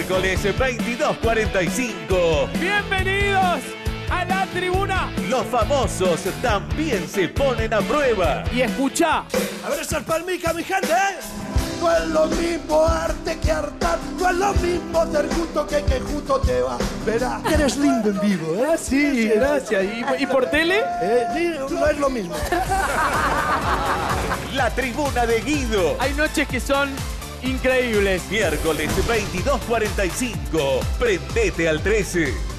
Miércoles 22.45. Bienvenidos a la tribuna. Los famosos también se ponen a prueba. Y escucha, A ver esas palmicas, mi gente, ¿eh? No es lo mismo arte que hartar, no es lo mismo ser justo que que justo te va. Verás, que eres lindo en vivo, ¿eh? sí, gracias. ¿Y, y por tele? Eh, sí, no es lo mismo. La tribuna de Guido. Hay noches que son increíbles. Miércoles 22.45. Prendete al 13.